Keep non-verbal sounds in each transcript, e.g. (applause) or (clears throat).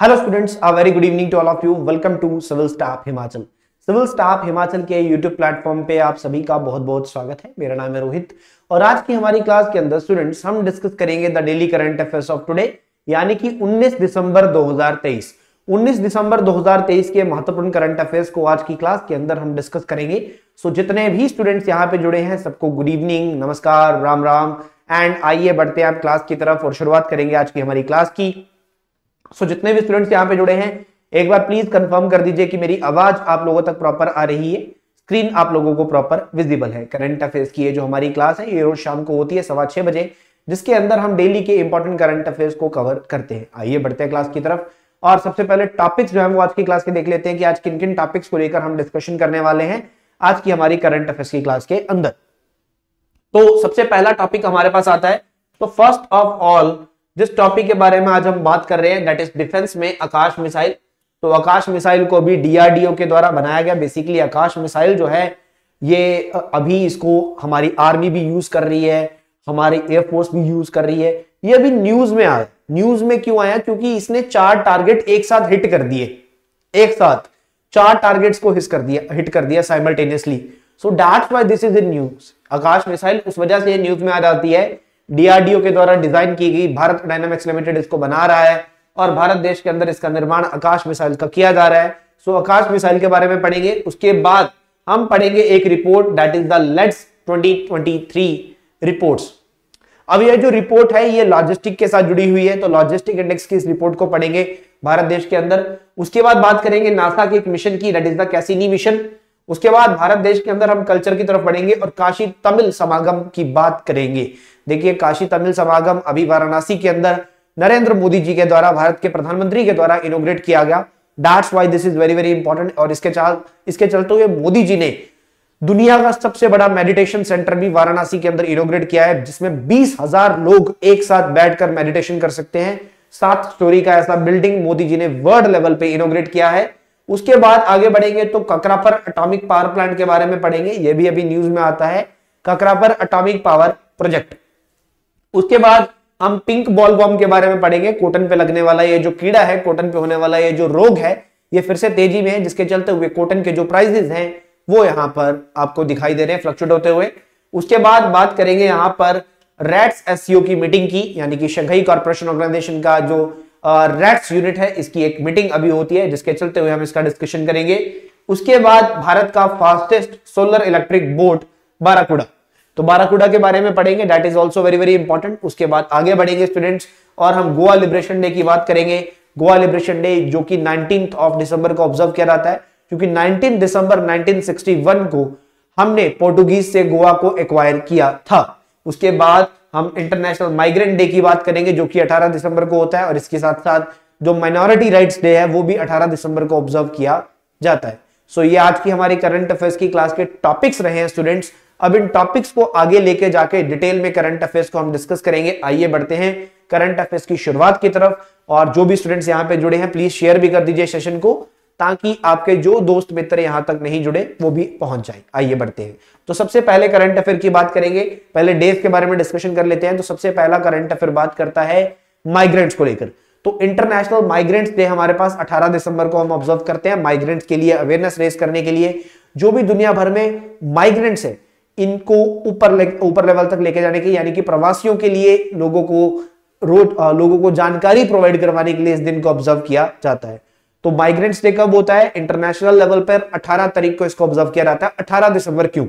Hello students a very good evening to all of you welcome to civil staff Himachal civil staff Himachal के YouTube platform पे आप सभी का बहुत बहुत स्वागत है। मेरा नाम है रोहित। और आज की हमारी क्लास के अंदर स्टूडेंट्स हम डिस्कस करेंगे the daily current affairs of today यानी कि 19 दिसंबर 2023 19 दिसंबर 2023 के महत्वपूर्ण करंट अफेयर्स को आज की क्लास के अंदर हम डिस्कस करेंगे। सो so, जितने भी स्टूडेंट्स यहाँ पे जुड़े हैं सबको गुड इवनिंग नमस्कार राम राम। एंड आइए बढ़ते हैं आप क्लास की तरफ़ और शुरुआत करेंगे आज की हमारी क्लास की। सो जितने भी स्टूडेंट्स यहाँ पे जुड़े हैं, एक बार प्लीज़ कंफर्म कर दीजिए कि मेरी आवाज़ आप लोगों तक प्रॉपर आ रही है। स्क्रीन आप लोगों को प्रॉपर विजिबल है। करंट अफेयर्स की ये जो हमारी क्लास है, ये रोज शाम को होती है सवा छह बजे, जिसके अंदर हम डेली के इंपॉर्टेंट करंट अफेयर्स को कवर करते हैं। आइए बढ़ते हैं क्लास की तरफ़। और सबसे पहले टॉपिक्स जो है, वो आज की क्लास के देख लेते हैं कि आज किन किन टॉपिक्स को लेकर हम डिस्कशन करने वाले हैं आज की हमारी करंट अफेयर्स की क्लास के अंदर। तो सबसे पहला टॉपिक हमारे पास आता है। तो फ़र्स्ट ऑफ़ ऑल जिस टॉपिक के बारे में आज हम बात कर रहे हैं दैट इज़ डिफेंस में आकाश मिसाइल। तो आकाश मिसाइल को भी डीआरडीओ के द्वारा बनाया गया। बेसिकली आकाश मिसाइल जो है, ये अभी इसको हमारी आर्मी भी यूज़ कर रही है, हमारी एयरफोर्स भी यूज़ कर रही है। ये अभी न्यूज़ में आया। न्यूज़ में क्यों आया? क्योंकि इसने चार टारगेट एक साथ हिट कर दिए। एक साथ। चार टारगेट्स को हिट कर दिया हिट कर दिया simultaneously so that's why this is in news Akash missile उस वजह से न्यूज़ में आ जाती है डीआरडीओ के द्वारा डिज़ाइन की गई। भारत डायनामिक्स लिमिटेड इसको बना रहा है और भारत देश के अंदर इसका निर्माण आकाश मिसाइल का किया जा रहा है। सो आकाश मिसाइल के बारे में पढ़ेंगे। उसके बाद हम पढ़ेंगे एक report that is the LEADS 2023 reports अब ये जो रिपोर्ट है, ये लॉजिस्टिक के साथ जुड़ी हुई है तो लॉजिस्टिक इंडेक्स की इस रिपोर्ट को पढ़ेंगे भारत देश के अंदर। उसके बाद बात करेंगे नासा के एक मिशन की that is the Cassini mission उसके बाद भारत देश के अंदर हम कल्चर की तरफ़ बढ़ेंगे और काशी तमिल समागम की बात करेंगे। देखिए, काशी तमिल समागम अभी वाराणसी के अंदर नरेंद्र मोदी जी के द्वारा, भारत के प्रधानमंत्री के द्वारा इनोग्रेट किया गया। That's why this is very very important और इसके चाल, इसके चलते हुए मोदी जी ने दुनिया का सबसे बड़ा मेडिटेशन सेंटर भी वाराणसी के अंदर इनोग्रेट किया है, जिसमें बीस हज़ार लोग एक साथ बैठकर मेडिटेशन कर सकते हैं। सात स्टोरी का ऐसा बिल्डिंग मोदी जी ने वर्ल्ड लेवल पे इनोग्रेट किया है। उसके बाद आगे बढ़ेंगे तो ककरापर अटोमिक पावर प्लांट के बारे में पढ़ेंगे, ये भी अभी न्यूज़ में आता है। ककरापर अटोमिक पावर प्रोजेक्ट उसके बाद हम पिंक बॉल बॉम के बारे में पढ़ेंगे कोटन पे लगने वाला ये जो कीड़ा है कोटन पे होने वाला ये जो रोग है, ये फिर से तेज़ी में है, जिसके चलते हुए कोटन के जो प्राइजेस हैं, वो यहाँ पर आपको दिखाई दे रहे हैं फ्लक्चुएट होते हुए। उसके बाद बात करेंगे यहाँ पर रेट्स एससीओ की मीटिंग की, यानी कि शंघाई कॉर्पोरेशन ऑर्गेनाइजेशन का जो रेट्स यूनिट है, इसकी एक मीटिंग अभी होती है, जिसके चलते हुए हम इसका डिस्कशन करेंगे। उसके बाद भारत का fastest solar electric boat Barracuda. तो बाराकुड़ा के बारे में पढ़ेंगे that is also very very important उसके बाद आगे बढ़ेंगे स्टूडेंट्स और हम गोवा लिबरेशन डे की बात करेंगे। गोवा लिबरेशन डे जो कि नाइनटीन ऑफ़ दिसंबर को ऑब्ज़र्व किया जाता है क्योंकि 19 दिसंबर 1961 को हमने पोर्टुगीज से गोवा को एक्वायर किया था। उसके बाद हम इंटरनेशनल माइग्रेंट डे की बात करेंगे जो कि 18 दिसंबर को होता है और इसके साथ साथ जो माइनॉरिटी राइट्स डे है वो भी 18 दिसंबर को ऑब्ज़र्व किया जाता है। सो so, ये आज की हमारी करंट अफेयर्स की क्लास के टॉपिक्स रहे हैं स्टूडेंट्स अब इन टॉपिक्स को आगे लेके जाके डिटेल में करंट अफेयर्स को हम डिस्कस करेंगे। आइए बढ़ते हैं करंट अफेयर्स की शुरुआत की तरफ़। और जो भी स्टूडेंट्स यहाँ पे जुड़े हैं प्लीज़ शेयर भी कर दीजिए सेशन को, ताकि आपके जो दोस्त मित्र यहाँ तक नहीं जुड़े, वो भी पहुँच जाए। आइए बढ़ते हैं। तो सबसे पहले करंट अफेयर की बात करेंगे। पहले डेज़ के बारे में डिस्कशन कर लेते हैं। तो सबसे पहला करंट अफेयर बात करता है माइग्रेंट्स को लेकर। तो इंटरनेशनल माइग्रेंट्स डे हमारे पास 18 दिसंबर को हम ऑब्ज़र्व करते हैं माइग्रेंट्स के लिए अवेयरनेस रेस करने के लिए। जो भी दुनिया भर में माइग्रेंट्स है इनको ऊपर ऊपर लेवल तक लेके जाने की, यानी कि प्रवासियों के लिए लोगों को रोड लोगों को जानकारी प्रोवाइड करवाने के लिए इस दिन को ऑब्ज़र्व किया जाता है। तो माइग्रेंट्स डे कब होता है? इंटरनेशनल लेवल पर 18 तारीख को इसको ऑब्ज़र्व किया जाता है। 18 दिसंबर क्यों?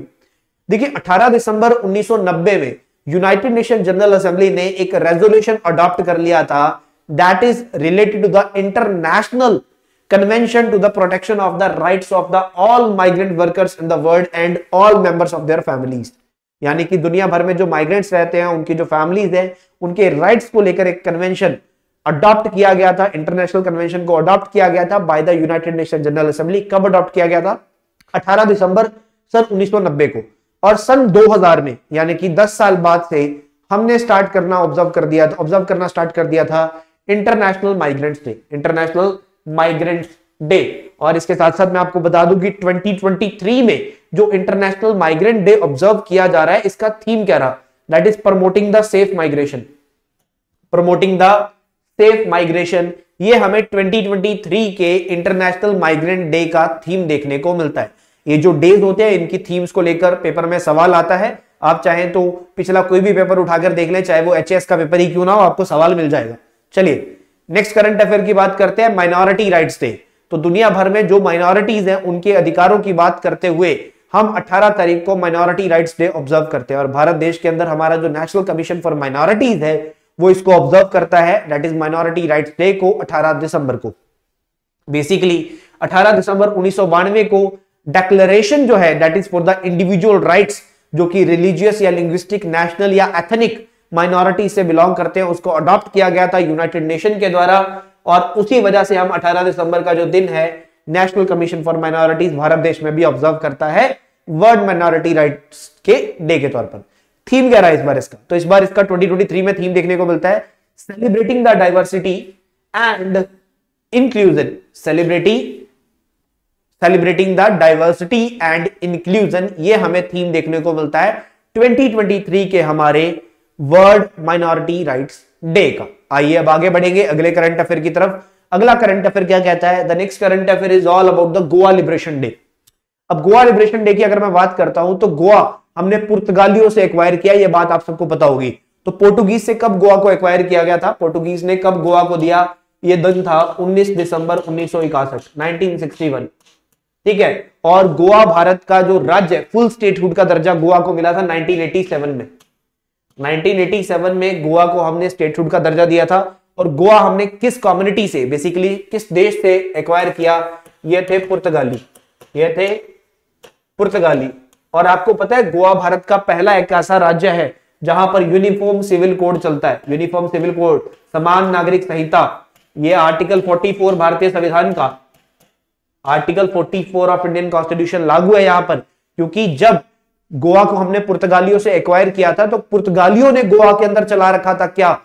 देखिए 18 दिसंबर 1990 में यूनाइटेड नेशन जनरल असेंबली ने एक रेजोल्यूशन अडॉप्ट कर लिया था। That is related to the international convention to the protection of the rights of the all migrant workers in the world and all members of their families यानी कि दुनिया भर में जो माइग्रेंट्स रहते हैं, उनकी जो फैमिलीज़ हैं, उनके राइट्स को लेकर एक कन्वेंशन अडॉप्ट किया गया था इंटरनेशनल कन्वेंशन को अडॉप्ट किया गया था by the United Nation General Assembly कब अडॉप्ट किया गया था? 18 दिसंबर सन 1990 को। और सन 2000 में, यानी कि 10 साल बाद से हमने स्टार्ट करना ऑब्ज़र्व कर दिया था ऑब्ज़र्व करना स्टार्ट कर दिया था International Migrants Day International Migrants Day और इसके साथ साथ मैं आपको बता दूँ कि 2023 में जो इंटरनेशनल माइग्रेंट डे ऑब्ज़र्व किया जा रहा है, इसका थीम क्या रहा? That is promoting the safe migration promoting the safe migration ये हमें 2023 के इंटरनेशनल माइग्रेंट डे का थीम देखने को मिलता है। ये जो डेज़ होते हैं, इनकी थीम्स को लेकर पेपर में सवाल आता है। आप चाहें तो पिछला कोई भी पेपर उठाकर देख लें, चाहे वो एच का पेपर ही क्यों ना हो, आपको सवाल मिल जाएगा। चलिए नेक्स्ट करंट अफेयर की बात करते हैं माइनॉरिटी राइट्स डे तो दुनिया भर में जो माइनॉरिटीज हैं, उनके अधिकारों की बात करते हुए हम 18 तारीख को माइनॉरिटी राइट्स डे ऑब्ज़र्व करते हैं। और भारत देश के अंदर हमारा जो नेशनल कमीशन फॉर माइनॉरिटीज है, वो इसको ऑब्ज़र्व करता है that is minority rights day को 18 दिसंबर को। बेसिकली 18 दिसंबर उन्नीस सौ बानवे को डेक्लेरेशन जो है that is for the individual rights जो कि रिलीजियस या लिंग्विस्टिक नेशनल या एथनिक माइनॉरिटी से बिलोंग करते हैं, उसको अडॉप्ट किया गया था यूनाइटेड नेशन के द्वारा, और उसी वजह से हम 18 दिसंबर का जो दिन है National Commission for Minorities Bharat देश में भी ऑब्ज़र्व करता है वर्ल्ड माइनॉरिटी राइट्स के डे के तौर पर। थीम क्या रहा है इस बार इसका। तो इस बार इसका 2023 में थीम देखने को मिलता है celebrating the diversity and inclusion celebrity celebrating the diversity and inclusion ये हमें थीम देखने को मिलता है। 2023 के हमारे वर्ल्ड माइनॉरिटी राइट्स डे का। आइए अब आगे बढ़ेंगे अगले करंट अफेयर की तरफ़। अगला करंट अफेयर क्या कहता है? The next current affair is all about the Goa liberation day अब गोवा लिबरेशन डे की अगर मैं बात करता हूँ तो गोवा हमने पुर्तगालियों से एक्वायर किया यह बात आप सबको पता होगी। तो पोर्टुगीज से कब गोवा को एक्वायर किया गया था? पोर्टुगीज ने कब गोवा को दिया? यह दिन था 19 दिसंबर उन्नीस सौ ठीक है? और गोवा भारत का जो राज्य फुल स्टेटहुड का दर्जा गोवा को मिला था 1987 में। 1987 में गोवा को हमने स्टेटहुड का दर्जा दिया था और गोवा हमने किस कम्युनिटी से बेसिकली किस देश से एक्वायर किया? ये थे पुर्तगाली, ये थे पुर्तगाली। और आपको पता है, गोवा भारत का पहला एक ऐसा राज्य है जहाँ पर यूनिफॉर्म सिविल कोड चलता है। यूनिफॉर्म सिविल कोड समान नागरिक संहिता, ये आर्टिकल 44 भारतीय संविधान का। आर्टिकल 44 ऑफ़ इंडियन कॉन्स्टिट्यूशन लागू है यहाँ पर, क्योंकि जब गोवा को हमने पुर्तगालियों से एक्वायर किया था तो पुर्तगालियों ने गोवा के अंदर चला रखा था क्या?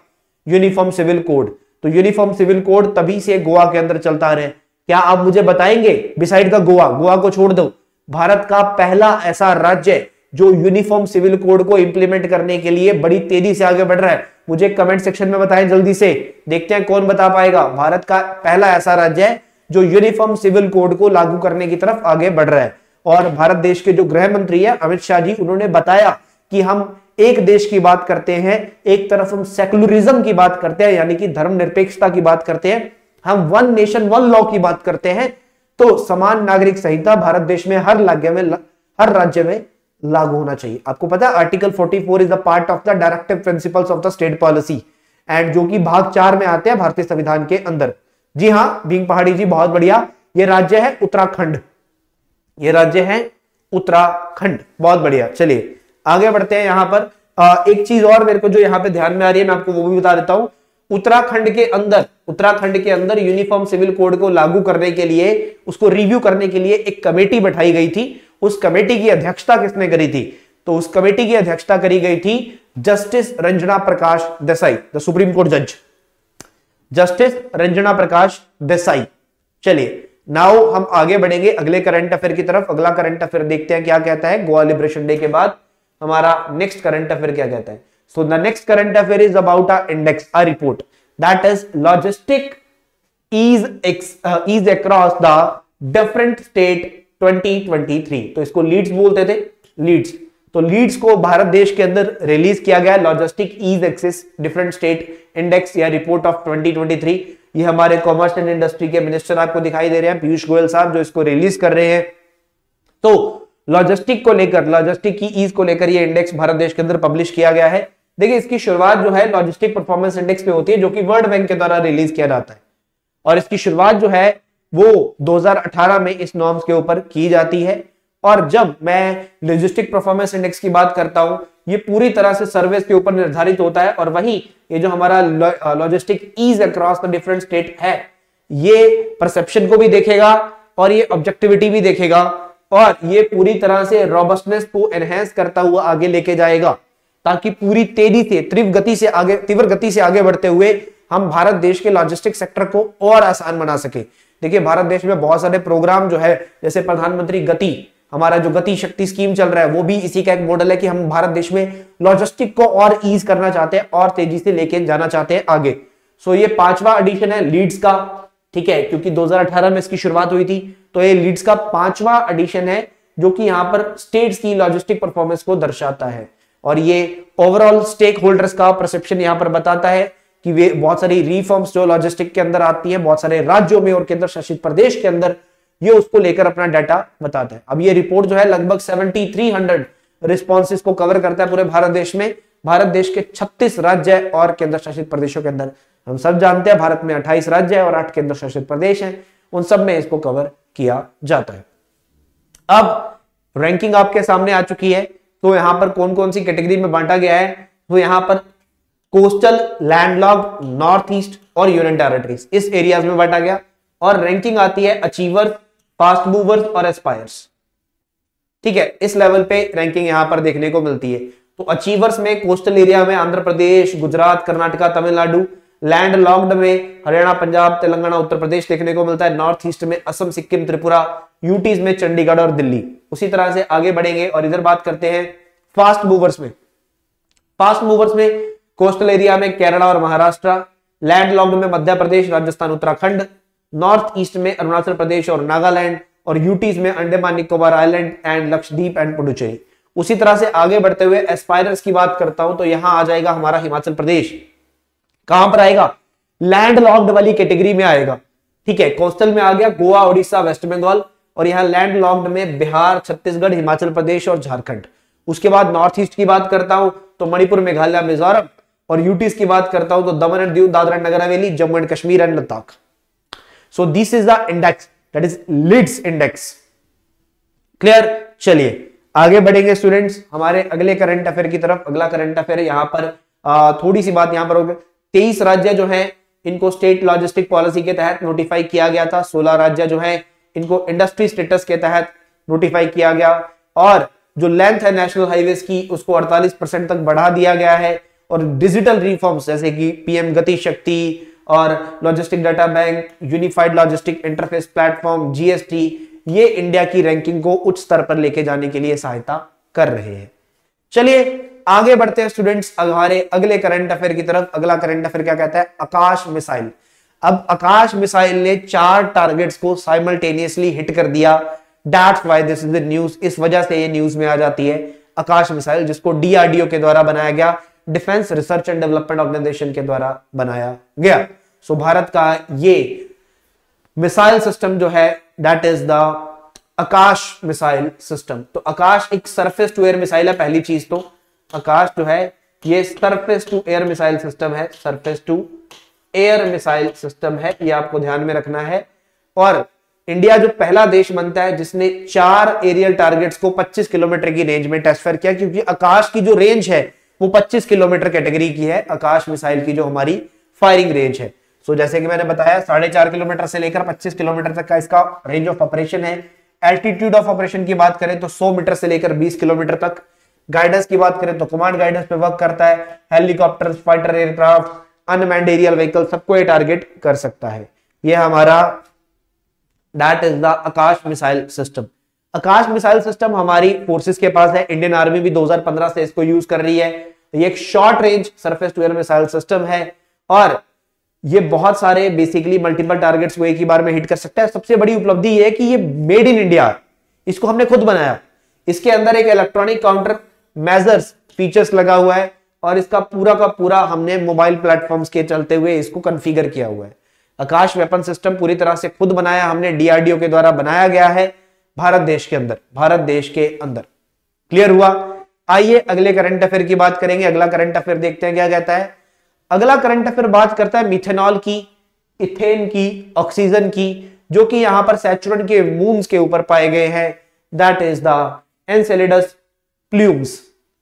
यूनिफॉर्म सिविल कोड तो यूनिफॉर्म सिविल कोड तभी से गोवा के अंदर चलता रहे। क्या आप मुझे बताएँगे? बिसाइड द गोवा गोवा को छोड़ दो। भारत का पहला ऐसा राज्य जो यूनिफॉर्म सिविल कोड को इंप्लीमेंट करने के लिए बड़ी तेज़ी से आगे बढ़ रहा है। मुझे कमेंट सेक्शन में बताएँ जल्दी से। देखते हैं कौन बता पाएगा। भारत का पहला ऐसा राज्य है जो यूनिफॉर्म सिविल कोड को लागू करने की तरफ़ आगे बढ़ रहा है। और भारत देश के जो गृह मंत्री है, अमित शाह जी, उन्होंने बताया कि हम एक देश की बात करते हैं, एक तरफ़ हम सेकुलरिज्म की बात करते हैं, यानी कि धर्मनिरपेक्षता की बात करते हैं, हम वन नेशन वन लॉ की बात करते हैं तो समान नागरिक संहिता भारत देश में हर राज्य में, हर राज्य में लागू होना चाहिए। आपको पता है article 44 is the part of the directive principles of the state policy and जो कि भाग चार में आते हैं, भारतीय संविधान के अंदर। जी हाँ भींग पहाड़ी जी, बहुत बढ़िया। ये राज्य है उत्तराखंड। ये राज्य है उत्तराखंड। बहुत बढ़िया। चलिए आगे बढ़ते हैं यहाँ पर। आ, एक चीज़ और मेरे को जो यहाँ पे ध्यान में आ रही है मैं आपको वो भी बता देता हूँ। उत्तराखंड के अंदर उत्तराखंड के अंदर यूनिफॉर्म सिविल कोड को लागू करने के लिए उसको रिव्यू करने के लिए एक कमेटी बैठाई गई थी। उस कमेटी की अध्यक्षता किसने करी थी? तो उस कमेटी की अध्यक्षता करी गई थी justice Ranjana Prakash Desai the Supreme Court जज। जस्टिस रंजना प्रकाश देसाई। चलिए नाउ हम आगे बढ़ेंगे अगले करंट अफेयर की तरफ़। अगला करंट अफेयर देखते हैं क्या कहता है। गोवा लिबरेशन डे के बाद हमारा नेक्स्ट करंट अफेयर क्या कहता है। So the next current affair is about a index a report that is logistic ease is across the different state 2023 तो इसको लीड्स बोलते थे। लीड्स तो लीड्स को भारत देश के अंदर रिलीज़ किया गया। Logistic ease across different state index या रिपोर्ट ऑफ़ 2023 ये हमारे कॉमर्स एंड इंडस्ट्री के मिनिस्टर आपको दिखाई दे रहे हैं, पीयूष गोयल साहब, जो इसको रिलीज़ कर रहे हैं। तो लॉजिस्टिक को लेकर लॉजिस्टिक की ईज को लेकर ये इंडेक्स भारत देश के अंदर पब्लिश किया गया है। देखिए, इसकी शुरुआत जो है लॉजिस्टिक परफॉर्मेंस इंडेक्स पे होती है, जो कि वर्ल्ड बैंक के द्वारा रिलीज़ किया जाता है। और इसकी शुरुआत जो है, वो 2018 में इस नॉर्म्स के ऊपर की जाती है। और जब मैं लॉजिस्टिक परफॉर्मेंस इंडेक्स की बात करता हूँ, ये पूरी तरह से सर्विस के ऊपर निर्धारित होता है और वही ये जो हमारा logistic ease across the different state है, ये परसेप्शन को भी देखेगा और ये ऑब्जेक्टिविटी भी देखेगा और ये पूरी तरह से रॉबस्टनेस को एनहेंस करता हुआ आगे लेके जाएगा, ताकि पूरी तेज़ी से, तीव्र गति से आगे, तीव्र गति से आगे बढ़ते हुए हम भारत देश के लॉजिस्टिक सेक्टर को और आसान बना सके। देखिए, भारत देश में बहुत सारे प्रोग्राम जो है, जैसे प्रधानमंत्री गति हमारा जो गति शक्ति स्कीम चल रहा है, वो भी इसी का एक मॉडल है कि हम भारत देश में लॉजिस्टिक को और ईज करना चाहते हैं और तेज़ी से लेके जाना चाहते हैं आगे। सो ये पांचवा एडिशन है लीड्स का, ठीक है? क्योंकि 2018 में इसकी शुरुआत हुई थी तो ये लीड्स का पांचवा एडिशन है, जो कि यहाँ पर स्टेट्स की लॉजिस्टिक परफॉर्मेंस को दर्शाता है। और ये ओवरऑल स्टेक होल्डर्स का परसेप्शन यहाँ पर बताता है कि वे बहुत सारी रिफॉर्म्स जो लॉजिस्टिक के अंदर आती है, बहुत सारे राज्यों में और केंद्र शासित प्रदेश के अंदर ये उसको लेकर अपना डाटा बताता है। अब ये रिपोर्ट जो है लगभग 7300 रिस्पॉन्सेस को कवर करता है पूरे भारत देश में। भारत देश के 36 राज्य और केंद्र शासित प्रदेशों के अंदर। हम सब जानते हैं भारत में 28 राज्य है और आठ केंद्र शासित प्रदेश हैं। उन सब में इसको कवर किया जाता है। अब रैंकिंग आपके सामने आ चुकी है। तो यहाँ पर कौन कौन सी कैटेगरी में बांटा गया है? तो यहाँ पर कोस्टल लैंडलॉक नॉर्थ ईस्ट और यूनियन टेरिटरीज इस एरियाज़ में बांटा गया। और रैंकिंग आती है अचीवर फास्ट मूवर्स और एस्पायर्स ठीक है, इस लेवल पे रैंकिंग यहाँ पर देखने को मिलती है। तो अचीवर्स में कोस्टल एरिया में आंध्र प्रदेश, गुजरात, कर्नाटका, तमिलनाडु लैंड लॉक्ड में हरियाणा, पंजाब, तेलंगाना, उत्तर प्रदेश देखने को मिलता है। नॉर्थ ईस्ट में असम, सिक्किम, त्रिपुरा यूटीज में चंडीगढ़ और दिल्ली। उसी तरह से आगे बढ़ेंगे और इधर बात करते हैं फास्ट मूवर्स में। फास्ट मूवर्स में कोस्टल एरिया में केरला और महाराष्ट्र लैंड लॉक्ड में मध्य प्रदेश, राजस्थान, उत्तराखंड नॉर्थ ईस्ट में अरुणाचल प्रदेश और नागालैंड और यूटीज में Andaman Nicobar island and Lakshadweep and Puducherry. उसी तरह से आगे बढ़ते हुए एस्पायरर्स की बात करता हूँ तो यहाँ आ जाएगा हमारा हिमाचल प्रदेश। कहाँ पर आएगा? लैंड लॉक्ड वाली कैटेगरी में आएगा। ठीक है, कोस्टल में आ गया, गोवा, ओडिशा, वेस्ट बंगाल और यहाँ लैंड लॉक्ड में बिहार, छत्तीसगढ़, हिमाचल प्रदेश और झारखंड। उसके बाद नॉर्थ ईस्ट की बात करता हूँ तो मणिपुर, मेघालय, मिजोरम और यूटीज की बात करता हूँ तो दमन and Diu, Dadra Nagar Haveli, Jammu and Kashmir and Ladakh. So this is the index that is LEADS index clear चलिए आगे बढ़ेंगे स्टूडेंट्स हमारे अगले करंट अफेयर की तरफ़ अगला करंट अफेयर यहाँ पर आ, थोड़ी सी बात यहाँ पर होगी तेईस राज्य जो है इनको स्टेट लॉजिस्टिक पॉलिसी के तहत नोटिफाई किया गया था। सोलह राज्य जो है इनको इंडस्ट्री स्टेटस के तहत नोटिफाई किया गया। और जो लेंथ है नेशनल हाईवेज की उसको 48 परसेंट तक बढ़ा दिया गया है। और डिजिटल रिफॉर्म्स जैसे कि पीएम गति शक्ति और logistic data bank unified logistic interface platform GST ये इंडिया की रैंकिंग को उच्च स्तर पर लेके जाने के लिए सहायता कर रहे हैं। चलिए, आगे बढ़ते हैं स्टूडेंट्स हमारे अगले करंट अफेयर की तरफ़। अगला करंट अफेयर क्या कहता है? आकाश मिसाइल। अब आकाश मिसाइल ने चार टारगेट्स को साइमल्टेनियसली हिट कर दिया। That's why this is the news इस वजह से ये न्यूज़ में आ जाती है आकाश मिसाइल, जिसको डीआरडीओ के द्वारा बनाया गया। Defence research and development organisation के द्वारा बनाया गया। सो so, भारत का ये मिसाइल सिस्टम जो है that is the Akash missile system. तो आकाश एक सरफेस टू एयर मिसाइल है पहली चीज़ तो। आकाश जो है ये surface to air missile system है surface to air missile system है ये आपको ध्यान में रखना है। और इंडिया जो पहला देश बनता है जिसने चार एरियल टारगेट्स को 25 किलोमीटर की रेंज में टेस्ट किया क्योंकि आकाश की जो रेंज है वो 25 किलोमीटर कैटेगरी की है आकाश मिसाइल की जो हमारी फायरिंग रेंज है। सो so, जैसे कि मैंने बताया साढ़े चार किलोमीटर से लेकर 25 किलोमीटर तक का इसका रेंज ऑफ़ ऑपरेशन है। एल्टीट्यूड ऑफ़ ऑपरेशन की बात करें तो 100 मीटर से लेकर 20 किलोमीटर तक। गाइडेंस की बात करें तो कमांड गाइडेंस पे वर्क करता है। Helicopter fighter aircraft unmanned aerial vehicle सबको ये टारगेट कर सकता है। ये हमारा that is the Akash missile system Akash missile system हमारी फोर्सेस के पास है, इंडियन आर्मी भी 2015 से इसको यूज़ कर रही है। ये एक short range surface to air missile system है और ये बहुत सारे बेसिकली मल्टीपल टारगेट्स को एक ही बार में हिट कर सकता है। सबसे बड़ी उपलब्धि ये है कि ये मेड इन इंडिया इसको हमने खुद बनाया। इसके अंदर एक इलेक्ट्रॉनिक काउंटर मेजर्स फीचर्स लगा हुआ है और इसका पूरा का पूरा हमने मोबाइल प्लेटफॉर्म्स के चलते हुए इसको कॉन्फ़िगर किया हुआ है। आकाश वेपन सिस्टम पूरी तरह से खुद बनाया, हमने डीआरडीओ के द्वारा बनाया गया है। भारत देश के अंदर भारत देश के अंदर। क्लियर हुआ? आइए अगले करंट अफेयर की बात करेंगे अगला करंट अफेयर देखते हैं क्या कहता है। अगला करंट अफेयर बात करता है मिथेनॉल की इथेन की ऑक्सीजन की जो कि यहाँ पर सैचुरन के मून्स के ऊपर पाए गए हैं। That is the Enceladus plumes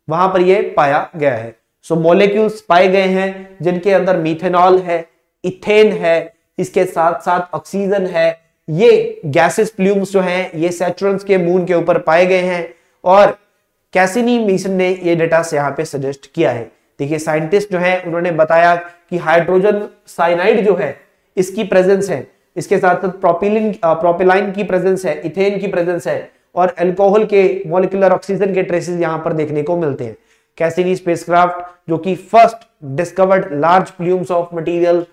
वहाँ पर यह पाया गया है। सो so, मोलिक्यूल्स पाए गए हैं जिनके अंदर मिथेनॉल है इथेन है इसके साथ साथ ऑक्सीजन है ये गैसेस प्ल्यूम्स जो हैं, ये सैचुरन के मून के ऊपर पाए गए हैं और कैसिनी मिशन ने ये डेटा से यहाँ पे सजेस्ट किया है। देखिए साइंटिस्ट जो है, उन्होंने बताया कि हाइड्रोजन साइनाइड जो है, इसकी प्रेजेंस है। इसके साथ साथ प्रोपिलिन प्रोपिलाइन की प्रेजेंस है इथेन की प्रेजेंस है और एल्कोहल के मोलिकुलर ऑक्सीजन के ट्रेसेस यहाँ पर देखने को मिलते हैं। कैसिनी स्पेसक्राफ्ट जो कि first discovered large plumes of material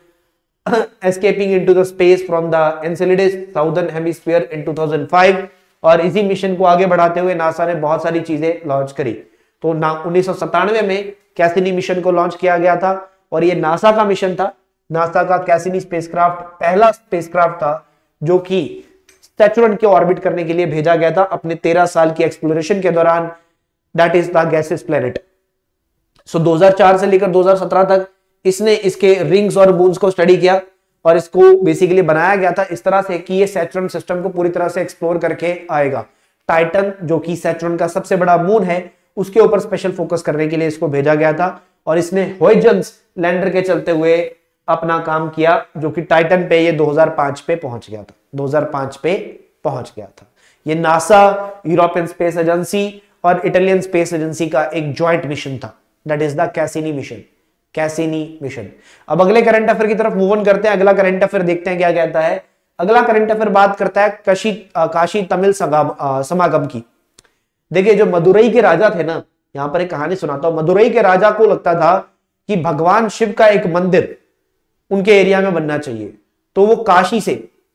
(coughs) escaping into the space from the Enceladus southern hemisphere in 2005 और इसी मिशन को आगे बढ़ाते हुए नासा ने बहुत सारी चीज़ें लॉन्च करी। तो उन्नीस में कैसिनी मिशन को लॉन्च किया गया था और ये नासा का मिशन था। नासा का कैसिनी स्पेसक्राफ्ट पहला स्पेसक्राफ्ट था जो कि सैचुरन के ऑर्बिट करने के लिए भेजा गया था अपने तेरह साल की एक्सप्लोरेशन के दौरान। That is the gases planet so 2004 से लेकर 2017 तक इसने इसके रिंग्स और मून्स को स्टडी किया और इसको बेसिकली बनाया गया था इस तरह से कि ये सैचुरन सिस्टम को पूरी तरह से एक्सप्लोर करके आएगा। टाइटन जो कि सैचुरन का सबसे बड़ा मून है, उसके ऊपर स्पेशल फोकस करने के लिए इसको भेजा गया था और इसने होइजन्स लैंडर के चलते हुए अपना काम किया, जो कि टाइटन पे ये 2005 पे पहुँच गया था। 2005 पे पहुँच गया था। ये नासा यूरोपियन स्पेस एजेंसी और इटालियन स्पेस एजेंसी का एक ज्वाइंट मिशन था। That is the Cassini mission Cassini mission अब अगले करंट अफेयर की तरफ़ मूव ऑन करते हैं। अगला करंट अफेयर देखते हैं क्या कहता है। अगला करंट अफेयर बात करता है काशी काशी तमिल समागम की। देखिए, जो मदुरई के राजा थे ना, यहाँ पर एक कहानी सुनाता हूँ। मदुरई के राजा को लगता था कि भगवान शिव का एक मंदिर उनके एरिया में बनना चाहिए। तो वो काशी से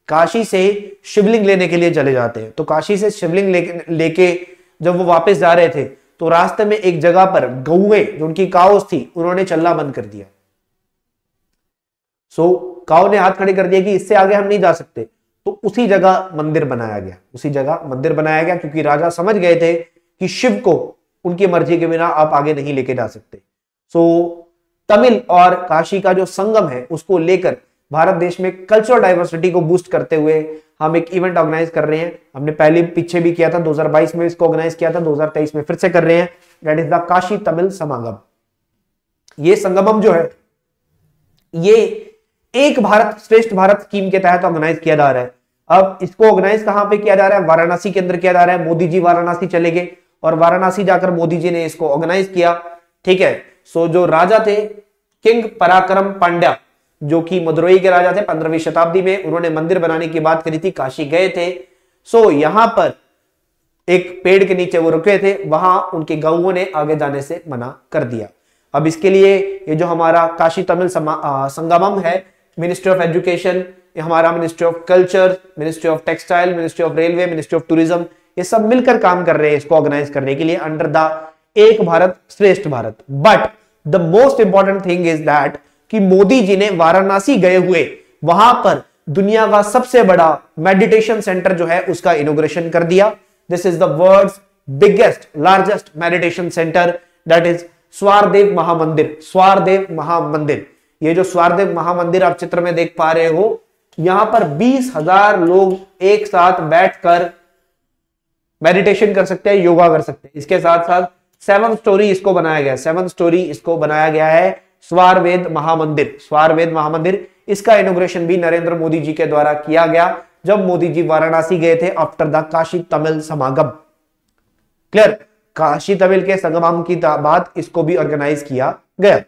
काशी से शिवलिंग लेने के लिए चले जाते हैं। तो काशी से शिवलिंग लेके लेके जब वो वापस जा रहे थे तो रास्ते में एक जगह पर गौए जो उनकी काउस थी उन्होंने चलना बंद कर दिया। सो काउ ने हाथ खड़े कर दिया कि इससे आगे हम नहीं जा सकते। तो उसी जगह मंदिर बनाया गया। उसी जगह मंदिर बनाया गया क्योंकि राजा समझ गए थे कि शिव को उनकी मर्ज़ी के बिना आप आगे नहीं लेके जा सकते। सो so, तमिल और काशी का जो संगम है उसको लेकर भारत देश में कल्चरल डाइवर्सिटी को बूस्ट करते हुए हम एक इवेंट ऑर्गेनाइज कर रहे हैं। हमने पहले पीछे भी किया था 2022 में इसको ऑर्गेनाइज किया था 2023 में फिर से कर रहे हैं। That is the Kashi Tamil Samagam ये संगमम जो है, ये एक भारत, श्रेष्ठ भारत स्कीम के तहत ऑर्गेनाइज किया जा रहा है। अब इसको ऑर्गेनाइज कहाँ पे किया जा रहा है? वाराणसी के अंदर किया जा रहा है। मोदी जी वाराणसी चले गए और वाराणसी जाकर मोदी जी ने इसको ऑर्गेनाइज किया। ठीक है? सो जो राजा थे, किंग पराक्रम पांड्या जो कि मदुरई के राजा थे पंद्रहवीं शताब्दी में, उन्होंने मंदिर बनाने की बात करी थी, काशी गए थे। सो यहाँ पर एक पेड़ के नीचे वो रुके थे, वहाँ उनके गाँवों ने आगे जाने से मना कर दिया। अब इसके लिए ये जो हमारा काशी तमिल संगमम है मिनिस्ट्री ऑफ़ एजुकेशन हमारा ministry of culture ministry of textile ministry of railway ministry of tourism ये सब मिलकर काम कर रहे हैं इसको ऑर्गेनाइज करने के लिए under the Ek Bharat Shreshtha Bharat. But the most important thing is that कि मोदी जी ने वाराणसी गए हुए, वहाँ पर दुनिया का सबसे बड़ा मेडिटेशन सेंटर जो है, उसका इनोग्रेशन कर दिया। This is the world biggest largest meditation centre that is Swarved Mahamandir Swarved Mahamandir ये जो स्वारदेव महामंदिर आप चित्र में देख पा रहे हो, यहाँ पर बीस हज़ार लोग एक साथ बैठकर मेडिटेशन कर सकते हैं योगा कर सकते हैं। इसके साथ साथ सेवन स्टोरी इसको बनाया गया सेवन स्टोरी इसको बनाया गया है। स्वारवेद महामंदिर स्वारवेद महामंदिर, इसका इनोग्रेशन भी नरेंद्र मोदी जी के द्वारा किया गया, जब मोदी जी वाराणसी गए थे आफ्टर द काशी तमिल समागम। क्लियर काशी तमिल के संगम की बाद इसको भी ऑर्गेनाइज किया गया।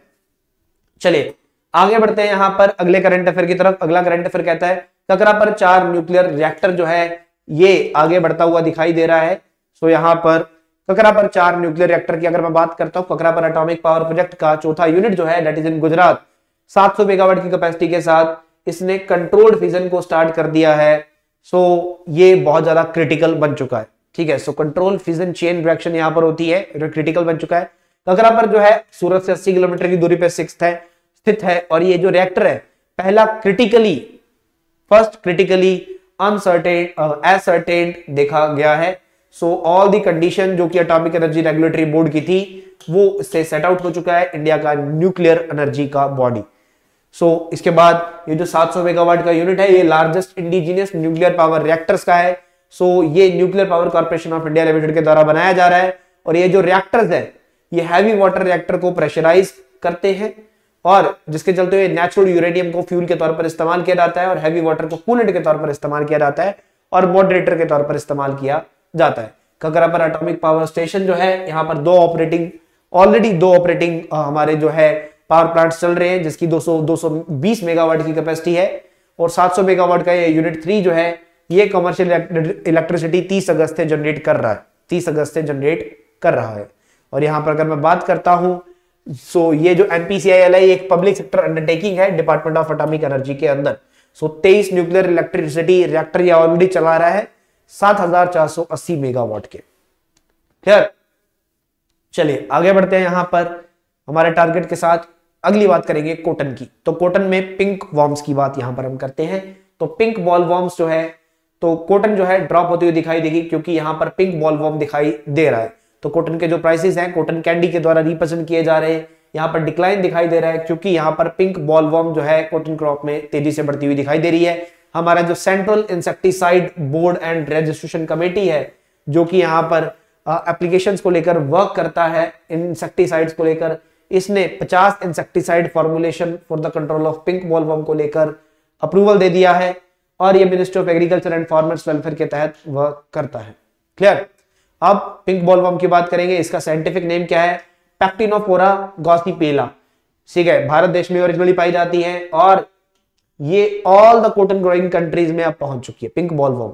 चलिए, आगे बढ़ते हैं यहाँ पर, अगले करंट अफेयर की तरफ़। अगला करंट अफेयर कहता है, ककरा पर चार न्यूक्लियर रिएक्टर जो है, ये आगे बढ़ता हुआ दिखाई दे रहा है। सो यहाँ पर ककरा पर चार न्यूक्लियर रिएक्टर की, अगर मैं बात करता हूँ, ककरा पर एटॉमिक पावर प्रोजेक्ट का चौथा यूनिट जो है that is in Gujarat 700 megawatt की कैपेसिटी के साथ इसने कंट्रोल्ड फिजन को स्टार्ट कर दिया है। सो ये बहुत ज़्यादा क्रिटिकल बन चुका है। ठीक है so control fission chain reaction यहाँ पर होती है क्रिटिकल बन चुका है। ककरा पर जो है सूरत से 80 किलोमीटर की दूरी पर सिक्स है, स्थित है, और ये जो रिएक्टर है, पहला critically first critically uncertain ascertain देखा गया है। सो ऑल दी कंडीशन जो कि एटॉमिक एनर्जी रेगुलेटरी बोर्ड की थी वो इससे सेट आउट हो चुका है इंडिया का न्यूक्लियर एनर्जी का बॉडी सो so, इसके बाद ये जो 700 मेगावाट का यूनिट है ये largest indigenous nuclear power reactors का है. सो so, ये nuclear power corporation of India limited के द्वारा बनाया जा रहा है और ये जो रिएक्टर्स है ये हैवी वाटर रिएक्टर को प्रेशराइज करते हैं और जिसके चलते हुए नेचुरल यूरेनियम को फ्यूल के तौर पर इस्तेमाल किया जाता है और हैवी वाटर को कूलेंट के तौर पर इस्तेमाल किया जाता है और मॉडरेटर के तौर पर इस्तेमाल किया जाता है। ककरा पर एटॉमिक पावर स्टेशन जो है, यहाँ पर दो ऑपरेटिंग ऑलरेडी दो ऑपरेटिंग हमारे जो है पावर प्लांट चल रहे हैं, जिसकी 200 220 मेगावाट की कैपेसिटी है और 700 मेगावाट का ये यूनिट थ्री जो है, ये कमर्शियल इलेक्ट्रिसिटी 30 अगस्त से जनरेट कर रहा है। 30 अगस्त से जनरेट कर रहा है। और यहाँ पर अगर मैं बात करता हूँ सो ये जो एनपीसीआईएल है एक पब्लिक सेक्टर अंडरटेकिंग है डिपार्टमेंट ऑफ़ एटॉमिक एनर्जी के अंदर। सो तेईस न्यूक्लियर इलेक्ट्रिसिटी रिएक्टर ये ऑलरेडी चला रहा है। 7480 मेगावाट के। क्लियर चलिए, आगे बढ़ते हैं यहाँ पर। हमारे टारगेट के साथ अगली बात करेंगे कॉटन की। तो कॉटन में पिंक वॉर्म्स की बात यहाँ पर हम करते हैं। तो पिंक बॉल वॉर्म्स जो है तो कॉटन जो है ड्रॉप होती हुई दिखाई देगी क्योंकि यहाँ पर पिंक बॉल वॉर्म दिखाई दे रहा है। तो कॉटन के जो प्राइसेस हैं, कॉटन कैंडी के द्वारा रिप्रेजेंट किए जा रहे हैं। यहाँ पर डिक्लाइन दिखाई दे रहा है क्योंकि यहाँ पर पिंक बॉल वॉर्म जो है, कॉटन क्रॉप में तेज़ी से बढ़ती हुई दिखाई दे रही है। हमारा जो central insecticide board and registration committee है, जो कि यहाँ पर एप्लीकेशन को लेकर वर्क करता है इंसेक्टिसाइड्स को लेकर, इसने 50 insecticide formulation for the control of pink bollworm को लेकर अप्रूवल दे दिया है, और ये ministry of agriculture and farmers welfare के तहत वर्क करता है। क्लियर अब पिंक बॉलवर्म की बात करेंगे, इसका साइंटिफिक नेम क्या है? पैक्टिनोफोरा गॉसिपेला ठीक है, भारत देश में ओरिजिनली पाई जाती है, और ये all the cotton growing countries में अब पहुँच चुकी है। Pink bollworm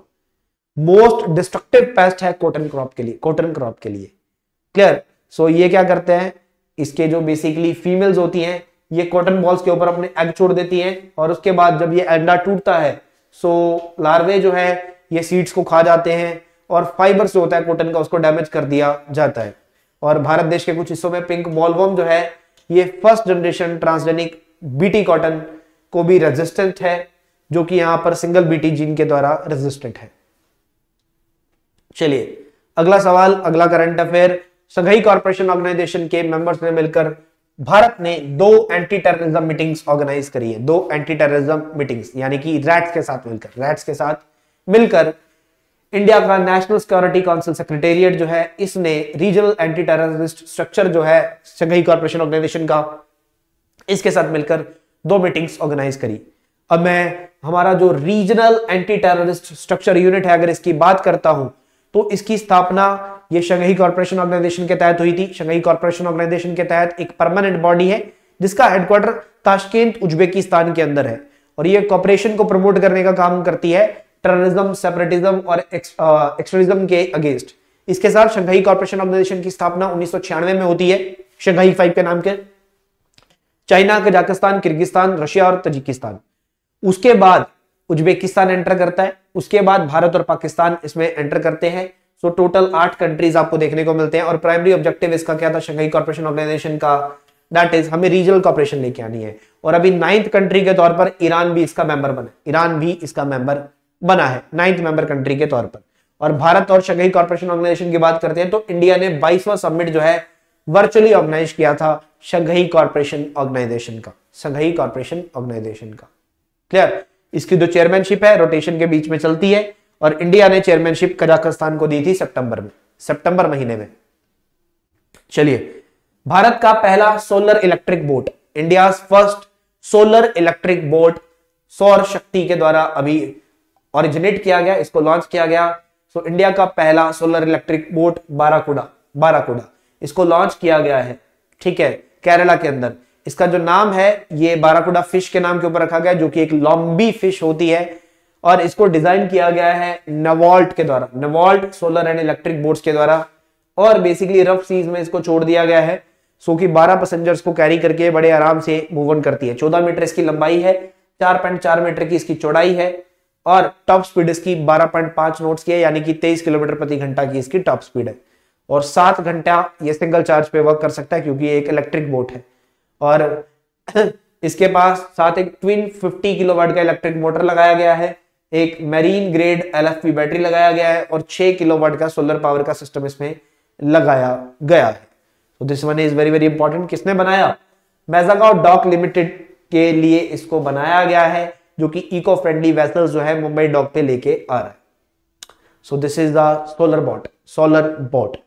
most destructive pest है कॉटन क्रॉप के लिए कॉटन क्रॉप के लिए। क्लियर सो so, ये क्या करते हैं? इसके जो बेसिकली फीमेल्स होती हैं ये कॉटन बॉल्स के ऊपर अपने एग छोड़ देती हैं और उसके बाद जब ये अंडा टूटता है सो so, लार्वे जो है ये सीड्स को खा जाते हैं और फाइबर जो होता है कॉटन का उसको डैमेज कर दिया जाता है। और भारत देश के कुछ हिस्सों में पिंक बॉलवॉम जो है ये first generation transgenic BT cotton को भी रेजिस्टेंट है, जो कि यहाँ पर सिंगल बीटी जीन के द्वारा रेजिस्टेंट है। चलिए, अगला सवाल, अगला current affair Shanghai corporation organisation के मेंबर्स ने मिलकर भारत ने दो एंटी टेररिज्म मीटिंग्स ऑर्गेनाइज करी है। दो एंटी टेररिज्म मीटिंग्स यानी कि रैट्स के साथ मिलकर। रैट्स के साथ मिलकर इंडिया का नेशनल सिक्योरिटी काउंसिल सेक्रेटेरिएट जो है, इसने रीजनल एंटी टेररिस्ट स्ट्रक्चर जो है, संघई कॉर्पोरेशन ऑर्गेनाइजेशन का, इसके साथ मिलकर दो मीटिंग्स ऑर्गेनाइज करी। अब मैं, हमारा जो regional anti terrorist structure unit है, अगर इसकी बात करता हूँ तो इसकी स्थापना ये शंघई कॉर्पोरेशन ऑर्गेनाइजेशन के तहत हुई थी। शंघई कॉर्पोरेशन ऑर्गेनाइजेशन के तहत एक परमानेंट बॉडी है, जिसका हेडक्वार्टर ताशकेंत उज्बेकिस्तान के अंदर है। और ये कॉपरेशन को प्रमोट करने का काम करती है टेररिज्म सेपरेटिज्म और एक्सट्रीमिज्म के अगेंस्ट इसके साथ शंघई कॉर्पोरेशन ऑर्गेनाइजेशन की स्थापना उन्नीस में होती है शंघई फाइव के नाम के। चाइना, कजाकिस्तान, किर्गिस्तान, रशिया और तजिकिस्तान। उसके बाद उज्बेकिस्तान एंटर करता है। उसके बाद भारत और पाकिस्तान इसमें एंटर करते हैं। सो टोटल आठ कंट्रीज़ आपको देखने को मिलते हैं। और प्राइमरी ऑब्जेक्टिव इसका क्या था? शंघाई कॉर्पोरेशन ऑर्गेनाइजेशन का। दैट इज़ हमें रीजनल कॉपरेशन लेके आनी है। और अभी नाइन्थ कंट्री के तौर पर ईरान भी इसका मेंबर बना ईरान भी इसका मेंबर बना है। नाइन्थ मेंबर कंट्री के तौर पर। और भारत और शंघाई कॉर्पोरेशन ऑर्गेनाइजेशन की बात करते हैं तो इंडिया ने बाईसवां सबमिट जो है वर्चुअली ऑर्गेनाइज किया था। शंघई कॉर्पोरेशन ऑर्गेनाइजेशन का शंघई कॉर्पोरेशन ऑर्गेनाइजेशन का। क्लियर इसकी जो चेयरमैनशिप है रोटेशन के बीच में चलती है और इंडिया ने चेयरमैनशिप कजाकिस्तान को दी थी सितंबर में, सितंबर महीने में। चलिए, भारत का पहला solar electric boat India first solar electric boat सौर शक्ति के द्वारा अभी ऑरिजिनेट किया गया, इसको लॉन्च किया गया। सो इंडिया का पहला solar electric boat Barracuda Barracuda, इसको लॉन्च किया गया है। ठीक है? केरला के अंदर। इसका जो नाम है, ये बाराकुडा फ़िश के नाम के ऊपर रखा गया, जो कि एक लॉम्बी फ़िश होती है, और इसको डिज़ाइन किया गया है नवॉल्ट के द्वारा। Navalt solar and electric boats के द्वारा, और बेसिकली रफ सीज में इसको छोड़ दिया गया है सो कि 12 पैसेंजर्स को कैरी करके बड़े आराम से मूव ऑन करती है। 14 मीटर इसकी लंबाई है 4.4 मीटर की इसकी चौड़ाई है, और टॉप स्पीड इसकी 12.5 नोट्स की है, यानी कि 23 किलोमीटर प्रति घंटा की इसकी टॉप स्पीड है। और सात घंटा ये सिंगल चार्ज पे वर्क कर सकता है क्योंकि एक इलेक्ट्रिक बोट है। और (clears throat) इसके पास साथ एक ट्विन 50 किलोवाट का इलेक्ट्रिक मोटर लगाया गया है, एक मेरीन ग्रेड एल बैटरी लगाया गया है और 6 किलोवाट का सोलर पावर का सिस्टम इसमें लगाया गया है। तो this one is very very important किसने बनाया? मेजागांव डॉक लिमिटेड के लिए इसको बनाया गया है, जो कि इको फ्रेंडली वेसल्स जो है, मुंबई डॉक पे लेके आ रहा है। So this is the solar boat solar boat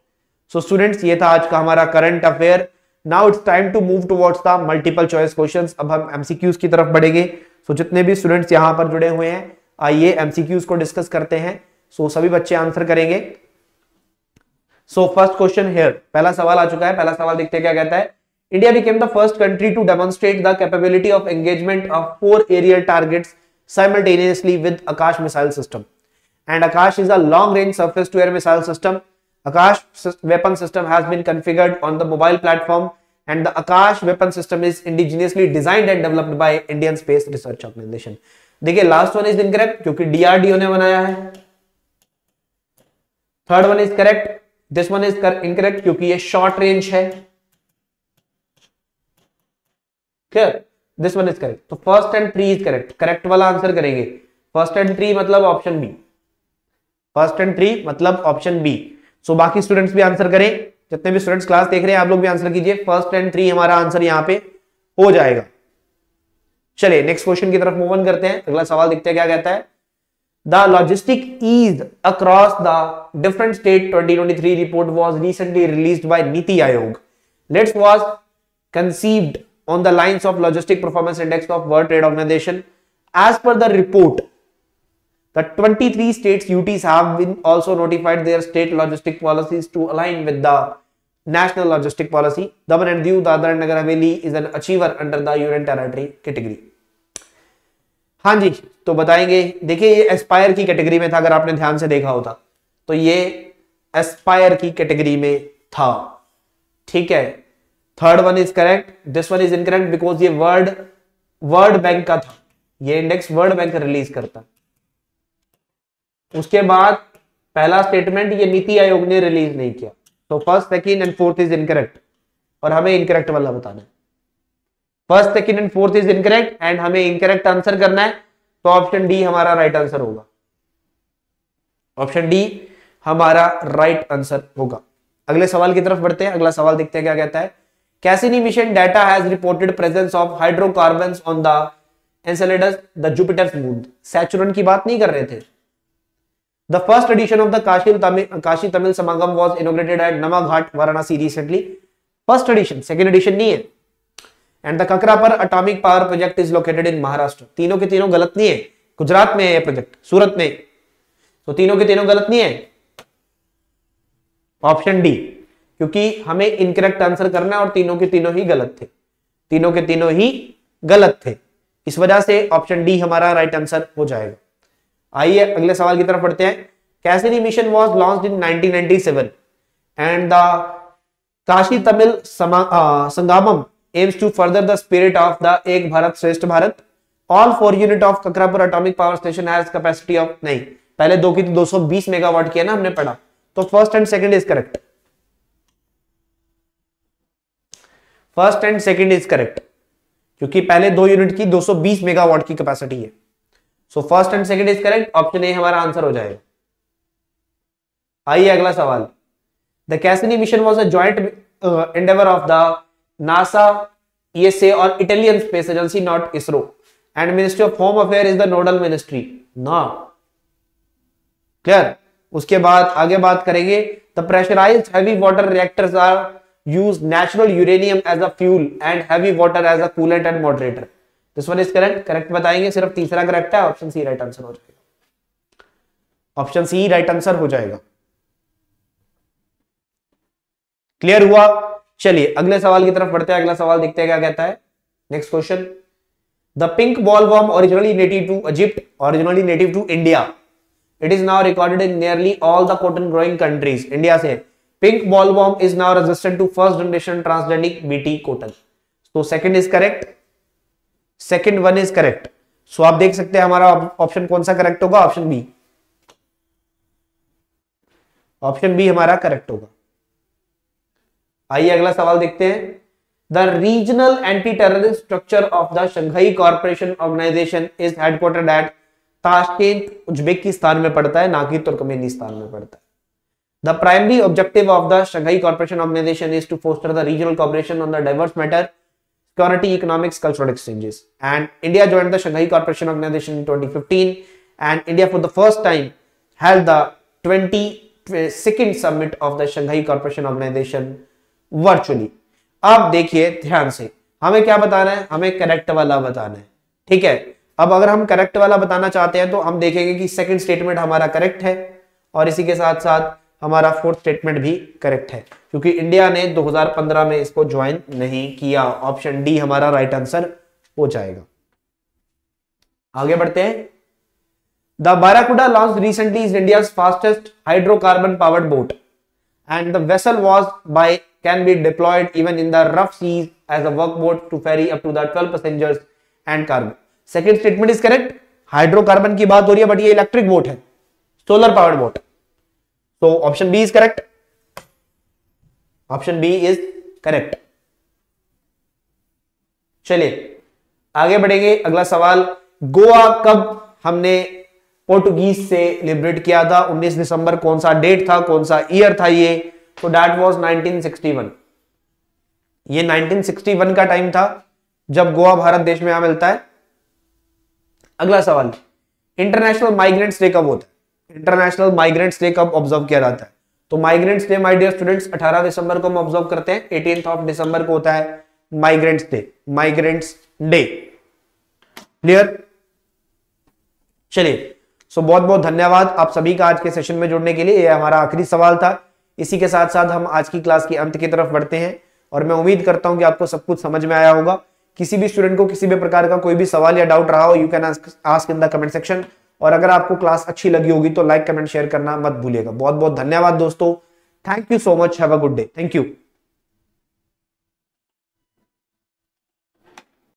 so students ये था आज का हमारा current affair now it's time to move towards the multiple choice questions अब हम एमसीक्यूज की तरफ़ बढ़ेंगे. सो so, जितने भी स्टूडेंट्स यहाँ पर जुड़े हुए हैं आइए एमसीक्यूज को डिस्कस करते हैं. सो so, सभी बच्चे आंसर करेंगे. सो फ़र्स्ट क्वेश्चन हियर पहला सवाल आ चुका है. पहला सवाल देखते हैं क्या कहता है. India became the first country to demonstrate the capability of engagement of four aerial targets simultaneously with Akash missile system. And Akash is a long range surface to air missile system. Akash weapon system has been configured on the mobile platform and the Akash weapon system is indigenously designed and developed by Indian Space Research Organization. देखिए last one is incorrect क्योंकि DRDO ने बनाया है third one is correct this one is incorrect क्योंकि ये short range है clear this one is correct तो first and three is correct correct वाला आंसर करेंगे फ़र्स्ट एंड थ्री मतलब option B first and three मतलब ऑप्शन बी सो बाकी students भी आंसर करें। जितने भी स्टूडेंट्स क्लास देख रहे हैं, आप लोग भी आंसर कीजिए। फ़र्स्ट एंड थ्री हमारा आंसर यहाँ पे हो जाएगा। चलिए नेक्स्ट क्वेश्चन की तरफ़ मूव ऑन करते हैं। अगला सवाल देखते हैं क्या कहता है। The logistic ease across the different state 2023 report was recently released by NITI Aayog LEADS was conceived on the lines of logistic performance index of world trade organization as per the report. The 23 states UTs have been also notified their state logistic policies to align with the national logistic policy daman and diu dadra and nagar haveli is an achiever under the union territory category हाँ जी तो बताएँगे देखिए ये Aspire की category में था अगर आपने ध्यान से देखा होता तो ये एस्पायर की कैटेगरी में था ठीक है third one is correct this one is incorrect because ये वर्ड वर्ल्ड बैंक का था ये इंडेक्स वर्ल्ड बैंक रिलीज़ करता उसके बाद पहला स्टेटमेंट ये नीति आयोग ने रिलीज़ नहीं किया। तो first second and fourth is incorrect और हमें इनकरेक्ट वाला बताना है। First second and fourth is incorrect and हमें इनकरेक्ट आंसर करना है। तो ऑप्शन डी हमारा राइट right आंसर होगा। ऑप्शन डी हमारा राइट right आंसर होगा। अगले सवाल की तरफ़ बढ़ते हैं। अगला सवाल देखते हैं क्या कहता है। Cassini mission data has reported presence of hydrocarbons on the Enceladus, the Jupiter's moon. Saturn की बात नहीं कर रहे थे. The first edition of the Kashi Tamil, Kashi Tamil Samagam was inaugurated at Namaghat, Varanasi recently. First edition, second edition नहीं है. And the Kakrapar Atomic Power Project is located in Maharashtra. तीनों के तीनों गलत नहीं है. गुजरात में है ये प्रोजेक्ट, सूरत में. तो तीनों के तीनों गलत नहीं है. ऑप्शन डी क्योंकि हमें इनकरेक्ट आंसर करना है और तीनों के तीनों ही गलत थे तीनों के तीनों ही गलत थे इस वजह से ऑप्शन डी हमारा राइट आंसर हो जाएगा आइए अगले सवाल की तरफ़ पढ़ते हैं। Cassini mission was launch in 1997 and the Kashi Tamil Sangamam aims to further the spirit of the Ek Bharat Shreshtha Bharat. All four unit of Kakrapar atomic power station capacity of नहीं, पहले दो की तो 220 megawatt किया ना हमने पढ़ा। तो first and second is correct first and second is correct क्योंकि पहले दो यूनिट की 220 मेगावाट की कैपेसिटी है। So first and second is correct option A हमारा आंसर हो जाएगा। आइए अगला सवाल। The Cassini mission was a joint endeavour of the NASA ESA और Italian space agency not ISRO and ministry of home affair is the nodal ministry ना clear उसके बाद आगे बात करेंगे। The pressurised heavy water reactors are use natural uranium as a fuel and heavy water as a coolant and moderator. This one is correct. Correct बताएँगे, सिर्फ़ तीसरा correct है ऑप्शन सी राइट आंसर हो जाएगा। ऑप्शन सी राइट आंसर हो जाएगा। Clear हुआ? चलिए, अगले सवाल की तरफ़ बढ़ते हैं। अगला सवाल देखते हैं क्या कहता है। Next question the pink bollworm originally native to Egypt originally native to India it is now recorded in nearly all the cotton growing countries India से। Pink boll bollworm is now resistant to first generation transgenic BT cotton. So second is correct. Second one is correct so आप देख सकते हैं हमारा option कौन सा correct होगा? Option B option B हमारा करेक्ट होगा. आइए अगला सवाल देखते हैं. The regional anti terrorist structure of the Shanghai corporation organisation is headquartered at Tashkent Uzbekistan में पड़ता है ना कि तुर्कमेनिस्तान में पड़ता है. The primary objective of the Shanghai Cooperation Organization is to foster the regional cooperation on the diverse matter, security, economics, cultural exchanges. And India joined the Shanghai Cooperation Organization in 2015 and India for the first time held the 22nd summit of the Shanghai Cooperation Organization virtually. अब देखिए ध्यान से हमें क्या बताना है हमें correct वाला बताना है ठीक है अब अगर हम करेक्ट वाला बताना चाहते हैं तो हम देखेंगे कि सेकंड स्टेटमेंट हमारा करेक्ट है और इसी के साथ साथ हमारा फोर्थ स्टेटमेंट भी करेक्ट है, क्योंकि इंडिया ने 2015 में इसको ज्वाइन नहीं किया ऑप्शन डी हमारा राइट आंसर हो जाएगा आगे बढ़ते हैं the Barracuda launch recently is India fastest hydrocarbon powered boat and the vessel was by be deployed even in the rough seas as a workboat to ferry up to the 12 passengers and cargo. Second statement is correct. Hydrocarbon की बात हो रही है but ये electric boat है solar powered boat तो option B is correct option B is correct चलिए, आगे बढ़ेंगे। अगला सवाल, गोवा कब हमने पोर्टुगीज से लिबरेट किया था? 19 दिसंबर कौन सा डेट था? कौन सा ईयर था ये? तो डेट वाज 1961 ये 1961 का टाइम था, जब गोवा भारत देश में यहाँ मिलता है। अगला सवाल इंटरनेशनल माइग्रेंट्स डे कब होता है? इंटरनेशनल माइग्रेंट्स डे कब ऑब्ज़र्व किया जाता है? तो migrants day my dear students 18 दिसंबर को हम ऑब्ज़र्व करते हैं। एटीन ऑफ़ दिसंबर को होता है migrants day migrants day clear चलिए सो बहुत बहुत धन्यवाद आप सभी का आज के सेशन में जुड़ने के लिए। यह हमारा आखिरी सवाल था। इसी के साथ साथ हम आज की क्लास के अंत की तरफ़ बढ़ते हैं और मैं उम्मीद करता हूँ कि आपको सब कुछ समझ में आया होगा। किसी भी स्टूडेंट को किसी भी प्रकार का कोई भी सवाल या डाउट रहा हो you can ask in the comment section और अगर आपको क्लास अच्छी लगी होगी तो लाइक, कमेंट, शेयर करना मत भूलिएगा। बहुत बहुत धन्यवाद दोस्तों। Thank you so much have a good day thank you